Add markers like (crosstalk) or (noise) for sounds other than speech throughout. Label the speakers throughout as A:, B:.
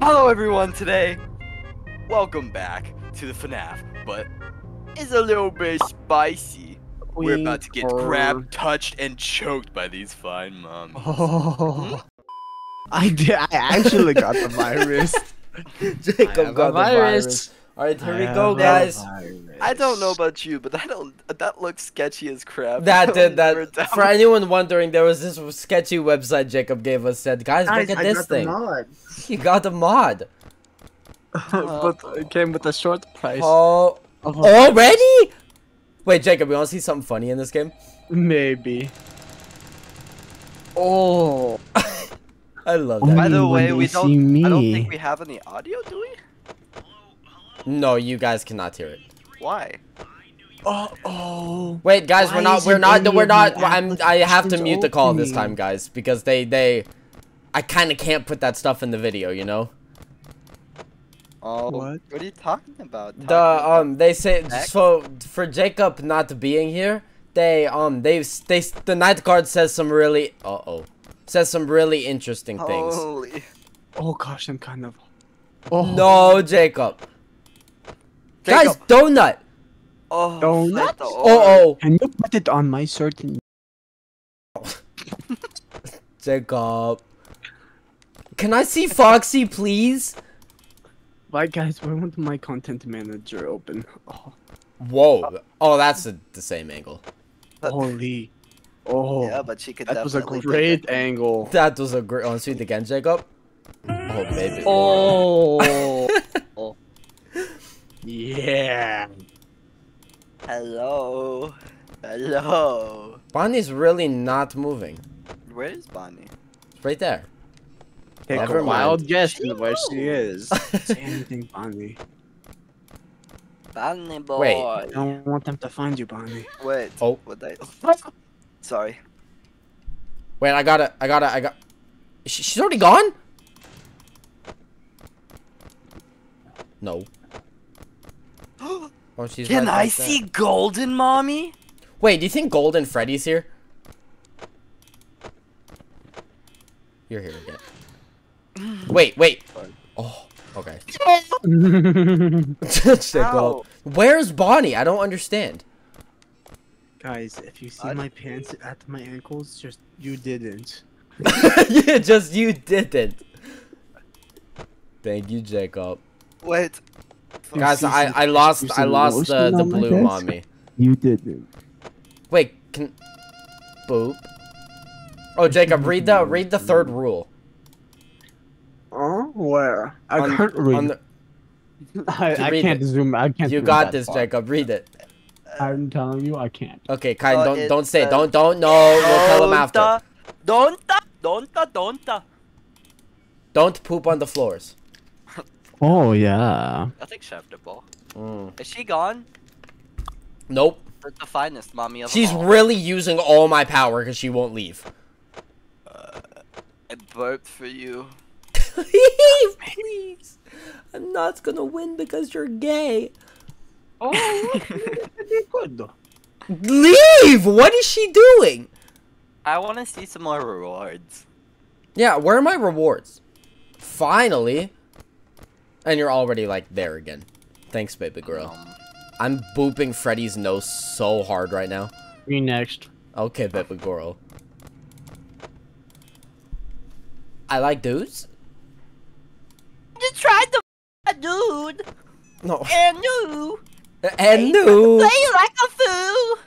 A: Hello everyone today. Welcome back to the FNAF, but it's a little bit spicy. We're about to get grabbed, touched, and choked by these fine moms. (laughs)
B: Oh. I did. I actually got the virus. (laughs)
C: Jacob got the virus. Alright, here we go, guys.
A: I don't know about you, but that don't that looks sketchy as crap.
C: That (laughs) did that. For anyone wondering, there was this sketchy website Jacob gave us. Said, guys,
B: Guys,
C: look at
B: I
C: this
B: got
C: thing.
B: mod.
C: He got the mod. (laughs)
B: but it came with a short price.
C: Oh, already? Wait, Jacob, you want to see something funny in this game?
B: maybe. Oh. (laughs)
C: I love that.
A: By the way, we don't.
B: see
A: I don't think we have any audio, do we?
C: No, you guys cannot hear it.
A: Why?
B: Oh. Oh.
C: Wait, guys,
B: Why
C: we're not. We're not. We're not. I'm. I have to mute the call this time, guys, because they they. I kind of can't put that stuff in the video, you know.
A: Oh,
B: What?
A: What are you talking about?
C: The
A: Talking about-
C: um, they say
A: Heck?
C: so for Jacob not being here. They um, they they the night guard says some really. Uh oh. Says some really interesting things.
A: Holy.
B: Oh gosh, I'm kind of. Oh.
C: No, Jacob. Guys,
A: Jacob.
C: donut.
A: Oh,
B: Donuts?
A: shut the-
C: Oh oh,
B: Can you put it on my certain? (laughs)
C: Jacob. Can I see Foxy, please?
B: Right, guys. Why won't my content manager open? Oh. (laughs)
C: Whoa. Oh, that's the, the same angle.
B: Holy. Oh.
A: Yeah, but she could
B: that was a great angle.
C: That was a great. Oh, want to see it again, Jacob? Oh baby.
B: Oh. Yeah.
A: Hello. Hello.
C: Bonnie's really not moving.
A: Where is Bonnie?
C: It's right there.
B: Take
C: Never
B: a wild
C: mind.
B: guess
A: She
B: where she is. (laughs) Say anything, Bonnie.
A: Bonnie boy.
C: Wait.
B: I don't want them to find you, Bonnie.
A: Wait.
C: Oh.
A: What I... Sorry.
C: Wait, I gotta. I gotta. I got. She, she's already gone. No. Oh, she's
A: Can I
C: back there.
A: see Golden Mommy?
C: Wait, do you think Golden Freddy's here? You're here again. Wait, wait. Oh, okay. (laughs)
A: Ow.
C: Where's Bonnie? I don't understand.
B: Guys, if you see my pants at my ankles, just you didn't. (laughs)
C: yeah, just you didn't. Thank you, Jacob.
A: Wait.
B: You
C: Guys, I I lost I lost the
B: lotion
C: the
B: on my
C: blue
B: pants?
C: mommy.
B: You didn't.
C: Wait, can boop. Oh, Jacob, read the read the third rule.
B: Oh, where? I
C: On-
B: can't read.
C: on the- (laughs)
B: I, I
C: read
B: can't
C: it.
B: zoom. I can't.
C: you got this,
B: far.
C: Jacob. Read it.
B: I'm telling you, I can't.
C: Okay, Kai,
A: Uh,
C: don't don't say it.
A: says-
C: Don't don't no. We'll tell him after.
A: Don't Don't don't
C: don't Don't poop on the floors.
B: Oh yeah.
A: That's acceptable.
C: Mm.
A: Is she gone?
C: Nope.
A: That's the finest mommy of
C: She's
A: all.
C: really using all my power because she won't leave.
A: I burped for you.
C: Leave (laughs) please. I'm not gonna win because you're gay.
B: Oh, good.
C: Leave! What is she doing?
A: I want to see some more rewards.
C: Yeah, where are my rewards? Finally. And you're already like there again. Thanks, baby girl.
A: Um,
C: I'm booping Freddy's nose so hard right now.
B: Me next.
C: Okay, baby girl. I like dudes.
A: you tried to a dude
C: No.
A: and you (laughs)
C: And no.
A: play like a fool.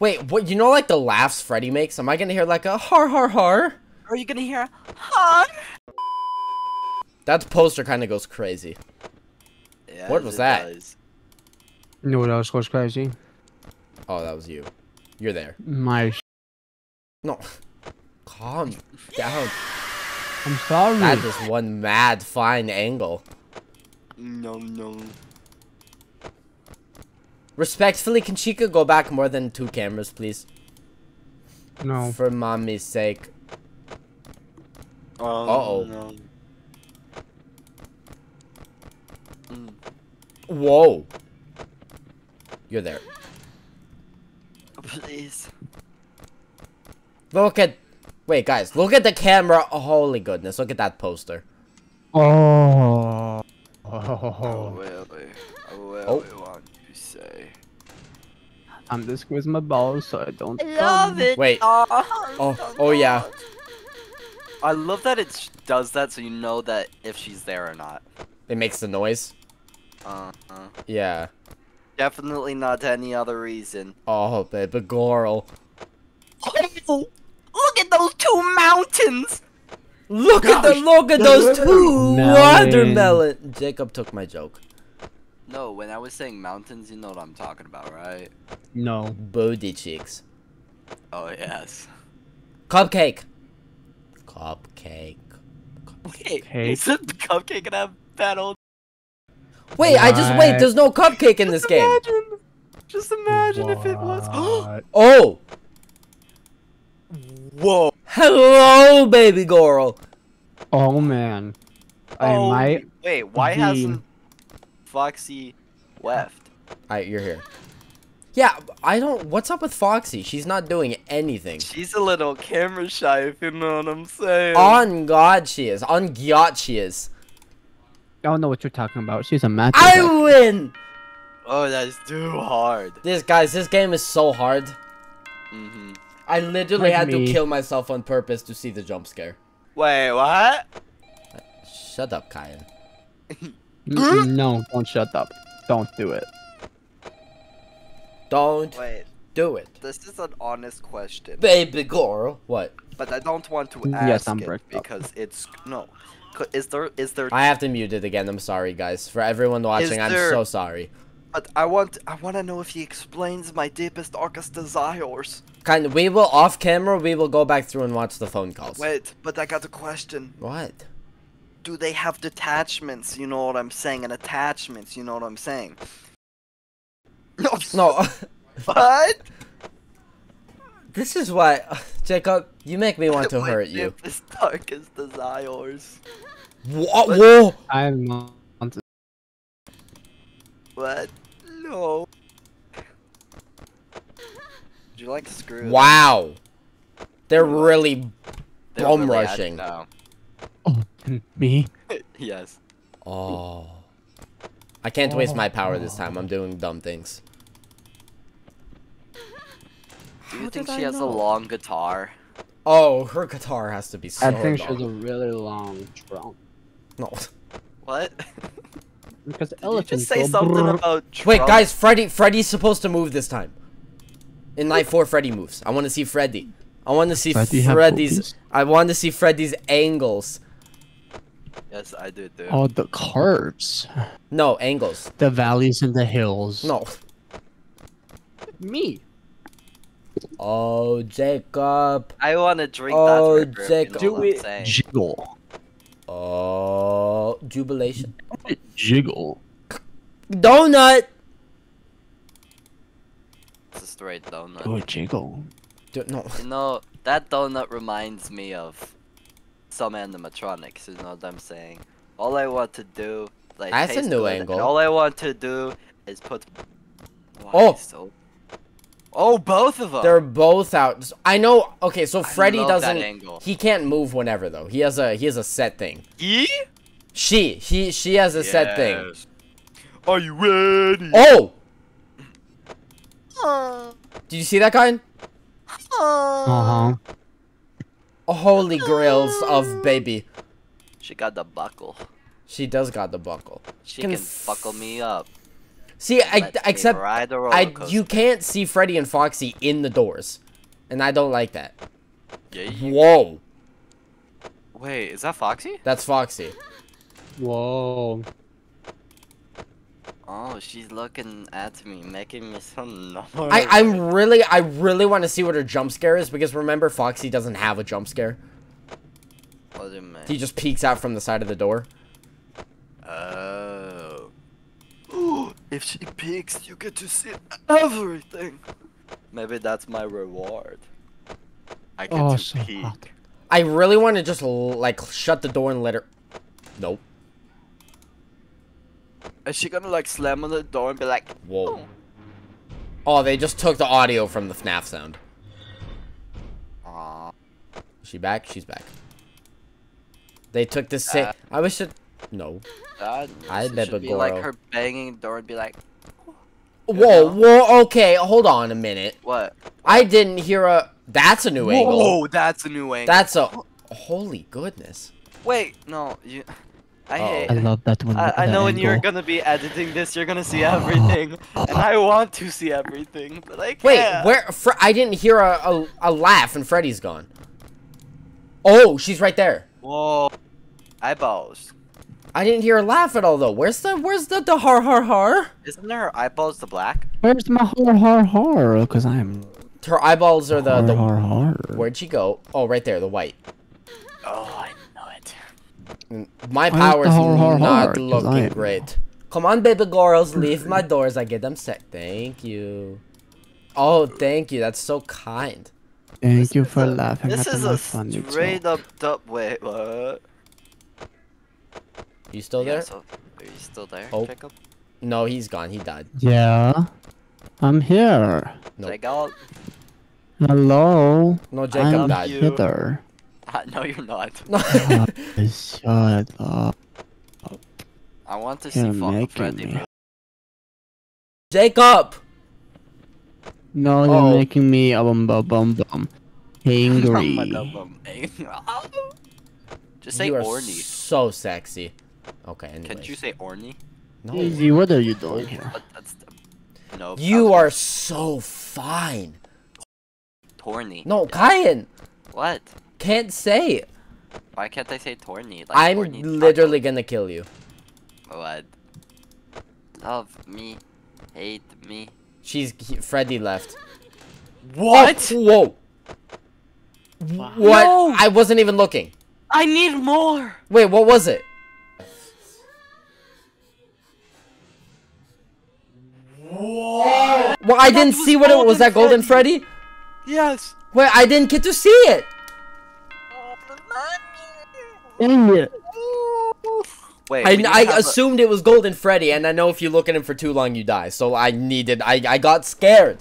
C: Wait, what? You know, like the laughs Freddy makes. Am I gonna hear like a har har har?
A: Are you gonna hear? Huh?
C: That poster kind of goes crazy.
A: Yes,
C: What was that?
A: does.
B: You know what else was crazy?
C: Oh, that was you. You're there.
B: My. Sh-
C: No. Calm down.
B: I'm sorry.
C: That is one mad fine angle.
A: No, no.
C: Respectfully, can Chica go back more than two cameras, please?
B: no.
C: For mommy's sake.
A: Oh,
C: Uh-oh.
A: No. Mm.
C: Whoa. You're there.
A: Please.
C: Look at... Wait, guys. Look at the camera. Oh, holy goodness. Look at that poster.
B: Oh.
A: Oh,
B: Oh,
A: really? I really
C: Oh.
A: want to say.
B: I'm to squeeze my balls so I don't.
A: I love
B: come.
A: it.
C: Wait.
A: Oh,
C: Oh, oh yeah.
A: I love that it sh- does that so you know that if she's there or not.
C: It makes the noise.
A: Uh, uh.
C: Yeah.
A: Definitely not any other reason.
C: Oh, baby girl.
A: Oh, look at those two mountains!
C: Look at the look at those two
B: watermelon.
C: watermelon. Jacob took my joke.
A: No, when I was saying mountains, you know what I'm talking about, right?
B: No.
C: Booty cheeks.
A: Oh, yes.
C: Cupcake. Cupcake.
A: Wait,
B: Okay.
A: is it the cupcake and have battle?
C: Wait, I just wait. There's no cupcake in this
A: Just
C: game.
A: Imagine, just imagine if it was.
B: What? (gasps)
C: Oh,
A: Whoa!
C: hello, baby girl.
B: oh man. I
A: Oh,
B: might.
A: Wait, why
B: be-
A: hasn't Foxy left?
C: Alright, you're here. Yeah, I don't. What's up with Foxy? She's not doing anything.
A: She's a little camera shy, if you know what I'm saying.
C: On God, she is. On God, she is.
B: I don't know what you're talking about. She's a match.
C: I win.
A: Oh, that's too hard.
C: This guys, this game is so hard.
A: hmm
C: I literally
B: Like
C: had to kill myself on purpose to see the jump scare.
A: Wait, what?
C: Shut up, Kyan. (laughs)
B: no, don't shut up. Don't do it.
C: Don't
A: Wait,
C: do it,
A: this is an honest question,
C: baby girl. What?
A: but I don't want to ask
B: Yes, I'm
A: it
B: bricked up.
A: because it's no. Is there? Is there?
C: I have to mute it again. I'm sorry, guys. For everyone watching, I'm so sorry.
A: But I want. I want to know if he explains my deepest, darkest desires.
C: Kind of. We will off camera. We will go back through and watch the phone calls.
A: Wait, but I got a question.
C: What?
A: Do they have detachments? You know what I'm saying? And attachments. You know what I'm saying? No.
C: No. (laughs)
A: What? (laughs)
C: this is why, Jacob. You make me want to
A: My
C: hurt you.
A: deepest, darkest desires.
C: What? Whoa!
B: I'm not.
A: What? No. Would you like to screw? them?
C: Wow. They're really.
A: They're
C: bum
A: really
C: rushing.
A: at-
B: Oh, me. (laughs)
A: Yes.
C: Oh. I can't waste my power this oh. time. I'm doing dumb things.
A: Do you
C: How
A: think she
C: I
A: has a long guitar?
C: Oh, her guitar has to be so
B: I think she has a really long trunk.
C: No.
A: What?
B: Because
A: Did you just say
B: go
A: something
B: brrr.
A: about?
C: Wait, guys, Freddy Freddy's supposed to move this time. In night four, Freddy moves. I want to see Freddy. I want to see
B: Freddy
C: Freddy's. I want to see Freddy's angles.
A: Yes, I do too.
B: Oh, the curves.
C: No, angles.
B: The valleys and the hills.
C: No.
B: Me.
C: Oh, Jacob.
A: I want to drink
C: Oh,
A: that river.
C: Jacob.
B: Do it. Jiggle.
C: Oh, jubilation.
B: Jiggle.
C: Donut.
A: It's a straight donut.
B: Oh, jiggle.
C: Du- no.
A: You know, that donut reminds me of some animatronics, you know what I'm saying? All I want to do, like,
C: That's a
A: taste
C: new
A: good,
C: angle.
A: all I want to do is put. Why
C: Oh.
A: So... Oh, both of them.
C: They're both out. I know. Okay, so
A: I
C: Freddy doesn't.
A: angle.
C: He can't move whenever though. He has a he has a set thing.
A: He?
C: She he she has a set thing.
A: Are you ready?
C: Oh, did you see that guy?
B: Uh huh.
C: Oh, holy grails of baby.
A: She got the buckle.
C: She does got the buckle.
A: She
C: Can
A: can, buckle me up.
C: See, I, except
A: ride
C: I you can't see Freddy and Foxy in the doors, and I don't like that.
A: Yeah, you...
C: Whoa,
A: Wait, is that Foxy?
C: that's Foxy.
B: Whoa.
A: Oh, she's looking at me, making me so nervous.
C: I I'm really I really want to see what her jump scare is because remember Foxy doesn't have a jump scare.
A: What do you mean?
C: He just peeks out from the side of the door.
A: Oh. If she peeks, you get to see everything. Maybe that's my reward. I get
B: Oh,
A: to
B: so
A: peek.
B: hot.
C: I really want to just like shut the door and let her. Nope.
A: Is she gonna like slam on the door and be like,
C: Whoa. Oh, they just took the audio from the FNAF sound.
A: Aw.
C: Is she back? She's back. They took the same.
A: Uh.
C: I wish it. No.
A: God,
C: I
A: it
C: bet
A: should be like her banging the door and be like,
C: Whoa, whoa, okay, hold on a minute.
A: what?
C: I didn't hear a. That's a new angle.
D: Whoa, that's a new angle.
C: That's a. Holy goodness.
A: Wait, no, you. I
C: Uh-oh.
A: hate.
B: I love that one.
A: I, I
B: that
A: know when you're gonna be editing this, you're gonna see everything, and I want to see everything, but I can't.
C: Wait, where? Fre- I didn't hear a, a, a laugh and Freddy's gone. Oh, she's right there.
A: Whoa, eyeballs.
C: I didn't hear her laugh at all though. Where's the where's the the har har har?
A: Isn't there her eyeballs the black?
B: Where's my har har har? Because I'm
C: Her eyeballs are the
B: har
C: the.
B: har har.
C: Where'd she go? Oh, right there, the white.
A: Oh, I know it.
C: My
B: Where's the
C: power's
B: har har har?
C: not
B: 'Cause
C: looking great. Come on, baby girls, leave my doors. I get them set. Thank you. Oh, thank you. That's so kind.
B: Thank you
A: is
B: for
A: a-
B: laughing
A: This
B: at
A: is a
B: funny
A: straight
B: joke.
A: up dub. Wait, what?
C: You still
A: Yeah,
C: there?
A: so, are you still there,
C: Oh.
A: Jacob?
C: No, he's gone. He died.
B: Yeah, I'm here.
C: Nope.
A: Jacob?
B: Hello.
C: No, Jacob
B: I'm
C: died.
A: you.
B: Hither.
A: Uh, (laughs) no, you're not. (laughs)
B: Shut up.
A: I want to see
B: You're
A: Final
B: making
A: Freddy,
B: me.
A: bro.
C: Jacob.
B: No, you're
C: Oh.
B: making me a bum bum bum bum. (laughs) Angry.
A: Just say
C: you are
A: orny.
C: so sexy. Okay. Anyways.
A: Can't you say orny?
C: No.
B: Easy, what are you doing here?
A: But that's the... No.
C: You
A: I
C: are so fine.
A: Torny.
C: No, Kyan.
A: What?
C: Can't say it.
A: Why can't I say torny? Like
C: I'm
A: torny taco.
C: literally gonna kill you.
A: What? Love me. Hate me.
C: She's he, Freddy left.
D: what?
C: Oh, whoa. What?
A: No!
C: I wasn't even looking.
A: I need more!
C: Wait, what was it? Well, I didn't see what it was. That Golden Freddy?
A: Yes!
C: Wait, I didn't get to see it.
B: Dang it.
A: Wait,
C: I,
A: we need to
C: I
A: have a-
C: assumed it was Golden Freddy, and I know if you look at him for too long, you die. So I needed. I I got scared.